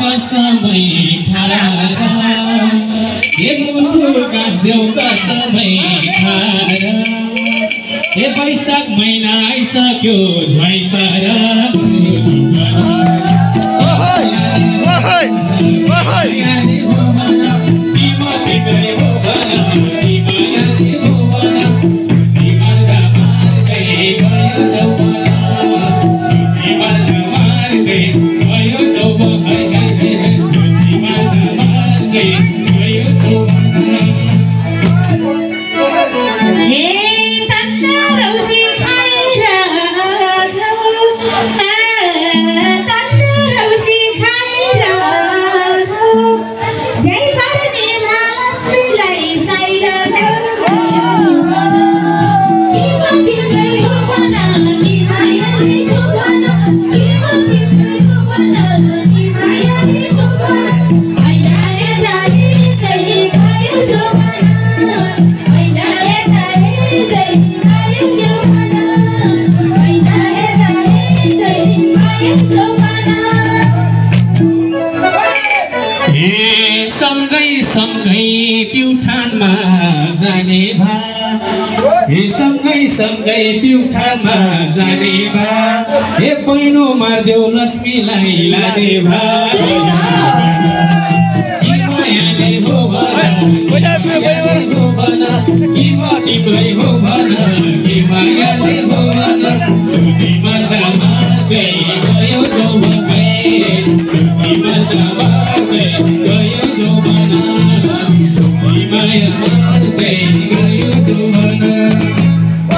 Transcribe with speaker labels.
Speaker 1: कसमै खारा हे मुटु गाँसदेऊ कसमै खारा हे वैशाख महिना पार सँगै सँगै प्युठानमा जाने भा। हे सँगै सँगै प्युठानमा जाने भा। हे पहिनो मारिदेऊ लक्ष्मीलाई लाने भा। हो